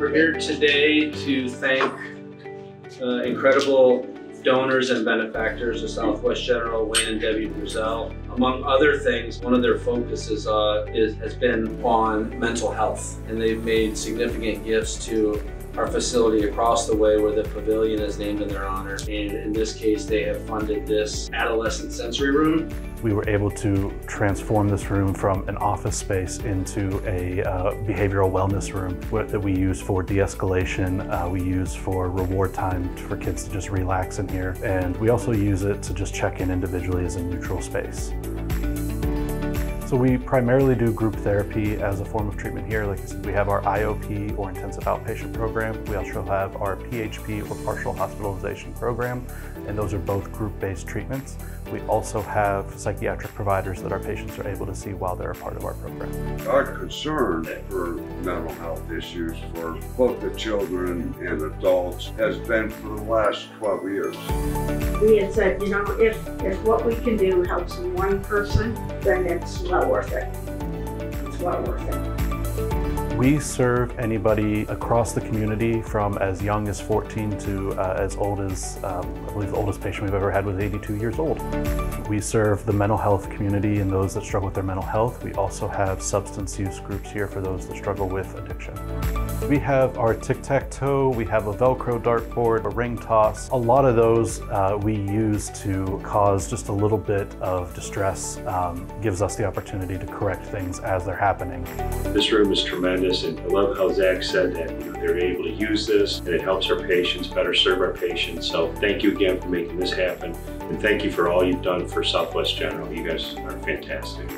We're here today to thank uh, incredible donors and benefactors of Southwest General, Wayne and Debbie Brassell. Among other things, one of their focuses uh, is, has been on mental health, and they've made significant gifts to our facility across the way where the pavilion is named in their honor. And in this case, they have funded this adolescent sensory room. We were able to transform this room from an office space into a uh, behavioral wellness room that we use for de-escalation. Uh, we use for reward time for kids to just relax in here. And we also use it to just check in individually as a neutral space. So we primarily do group therapy as a form of treatment here. Like I said, we have our IOP or intensive outpatient program. We also have our PHP or partial hospitalization program, and those are both group-based treatments. We also have psychiatric providers that our patients are able to see while they're a part of our program. Our concern for mental health issues for both the children and adults has been for the last 12 years. We had said, you know, if, if what we can do helps one person, then it's well worth it. It's well worth it. We serve anybody across the community from as young as 14 to uh, as old as, um, I believe the oldest patient we've ever had was 82 years old. We serve the mental health community and those that struggle with their mental health. We also have substance use groups here for those that struggle with addiction. We have our tic-tac-toe, we have a Velcro dartboard, a ring toss. A lot of those uh, we use to cause just a little bit of distress, um, gives us the opportunity to correct things as they're happening. This room is tremendous and I love how Zach said that you know, they're able to use this and it helps our patients better serve our patients. So thank you again for making this happen and thank you for all you've done for Southwest General. You guys are fantastic.